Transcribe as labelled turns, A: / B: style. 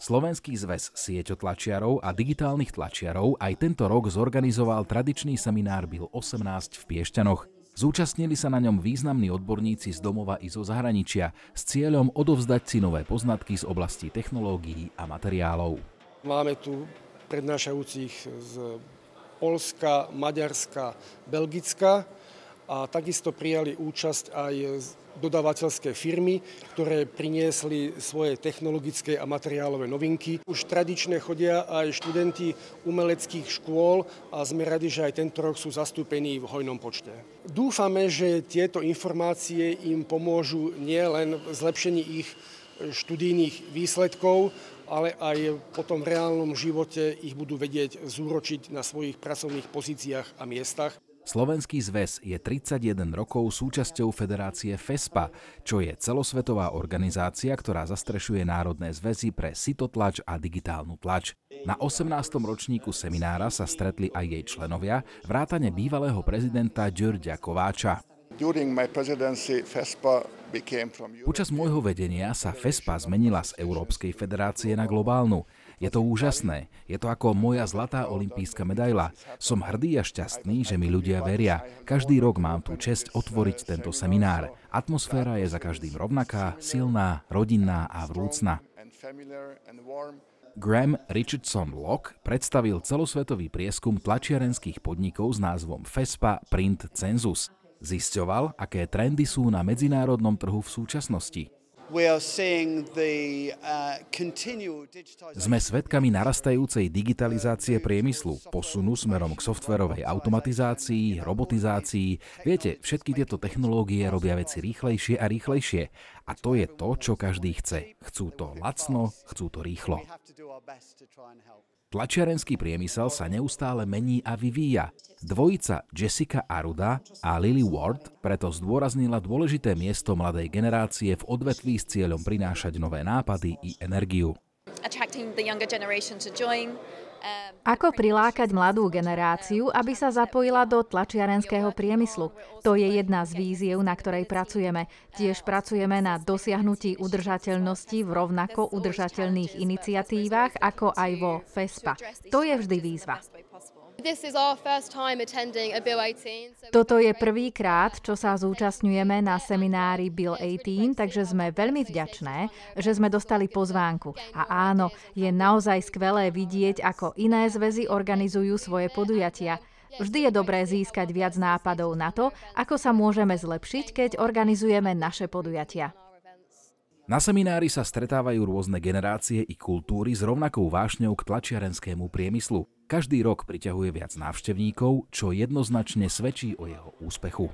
A: Slovenský zväz sieťotlačiarov a digitálnych tlačiarov aj tento rok zorganizoval tradičný seminár BIL 18 v Piešťanoch. Zúčastnili sa na ňom významní odborníci z domova i zo zahraničia s cieľom odovzdať si nové poznatky z oblasti technológií a materiálov.
B: Máme tu prednášajúcich z Polska, Maďarska, Belgicka a takisto prijali účasť aj dodávateľské firmy, ktoré priniesli svoje technologické a materiálové novinky. Už tradične chodia aj študenti umeleckých škôl a sme radi, že aj tento rok sú zastúpení v hojnom počte. Dúfame, že tieto informácie im pomôžu nielen v zlepšení ich študijných výsledkov, ale aj potom v reálnom živote ich budú vedieť zúročiť na svojich pracovných pozíciách a miestach.
A: Slovenský zväz je 31 rokov súčasťou Federácie FESPA, čo je celosvetová organizácia, ktorá zastrešuje národné zväzy pre sitotlač a digitálnu tlač. Na 18. ročníku seminára sa stretli aj jej členovia, vrátane bývalého prezidenta Ďurďa Kováča. Počas môjho vedenia sa FESPA zmenila z Európskej federácie na globálnu. Je to úžasné. Je to ako moja zlatá olimpijská medaila. Som hrdý a šťastný, že mi ľudia veria. Každý rok mám tú čest otvoriť tento seminár. Atmosféra je za každým rovnaká, silná, rodinná a vrúcna. Graham Richardson Locke predstavil celosvetový prieskum tlačiarenských podnikov s názvom FESPA Print Census. Zisťoval, aké trendy sú na medzinárodnom trhu v súčasnosti. Uh, Sme svedkami narastajúcej digitalizácie priemyslu, posunu smerom k softverovej automatizácii, robotizácii. Viete, všetky tieto technológie robia veci rýchlejšie a rýchlejšie. A to je to, čo každý chce. Chcú to lacno, chcú to rýchlo. Tlačiarenský priemysel sa neustále mení a vyvíja. Dvojica Jessica Aruda a Lily Ward preto zdôraznila dôležité miesto mladej generácie v odvetví s cieľom prinášať nové nápady i energiu.
C: Ako prilákať mladú generáciu, aby sa zapojila do tlačiarenského priemyslu? To je jedna z víziev, na ktorej pracujeme. Tiež pracujeme na dosiahnutí udržateľnosti v rovnako udržateľných iniciatívach, ako aj vo FESPA. To je vždy výzva. Toto je prvýkrát, čo sa zúčastňujeme na seminári Bill 18, takže sme veľmi vďačné, že sme dostali pozvánku. A áno, je naozaj skvelé vidieť, iné zväzy organizujú svoje podujatia. Vždy je dobré získať viac nápadov na to, ako sa môžeme zlepšiť, keď organizujeme naše podujatia.
A: Na seminári sa stretávajú rôzne generácie i kultúry s rovnakou vášňou k tlačiarenskému priemyslu. Každý rok priťahuje viac návštevníkov, čo jednoznačne svedčí o jeho úspechu.